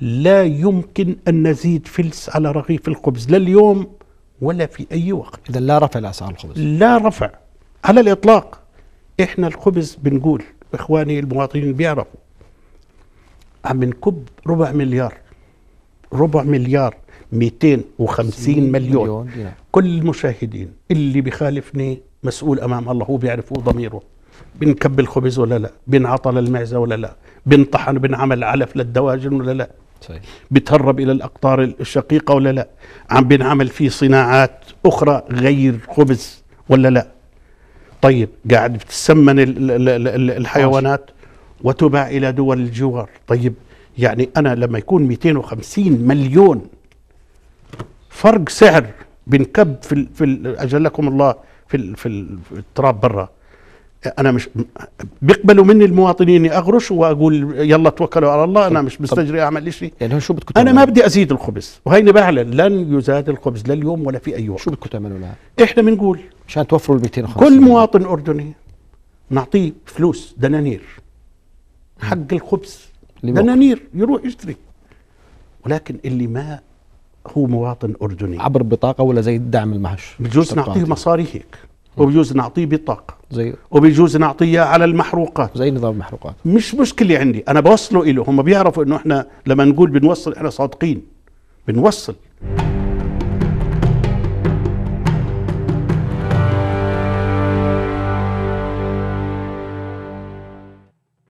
لا يمكن أن نزيد فلس على رغيف الخبز لا اليوم ولا في أي وقت. اذا لا رفع لاسعار الخبز. لا رفع. على الإطلاق. إحنا الخبز بنقول إخواني المواطنين بيعرفوا عم نكب ربع مليار. ربع مليار 250 مليون, مليون دينار. كل المشاهدين اللي بيخالفني مسؤول أمام الله هو بيعرف هو ضميره. بنكب الخبز ولا لا؟ بنعطى للمعزه ولا لا؟ بنطحن بنعمل علف للدواجن ولا لا؟ صحيح. بتهرب إلى الأقطار الشقيقة ولا لا؟ عم بنعمل فيه صناعات أخرى غير خبز ولا لا؟ طيب قاعد بتسمن ال- ال- ال- الحيوانات وتباع إلى دول الجوار. طيب يعني أنا لما يكون 250 مليون فرق سعر بنكب في ال في أجلكم الله في ال في, ال في التراب برا أنا مش بيقبلوا مني المواطنين إني اغرش وأقول يلا توكلوا على الله أنا مش مستجري أعمل شيء يعني هون شو بدكم أنا ما؟ بدي أزيد الخبز وهيني بعلن لن يزاد الخبز لا اليوم ولا في أي وقت. شو بدكم تعملوا لها؟ إحنا بنقول مشان توفروا ال 250 كل مواطن أردني نعطيه فلوس دنانير. حق الخبز. دنانير يروح يشتري. ولكن اللي ما هو مواطن أردني. عبر بطاقة ولا زي الدعم المعاش بجوز نعطيه مصاري هيك. وبجوز نعطيه بطاقه زي وبجوز نعطيه على المحروقات. زي نظام المحروقات. مش مشكلة عندي. أنا بوصله إله هم بيعرفوا إنه إحنا لما نقول بنوصل إحنا صادقين. بنوصل.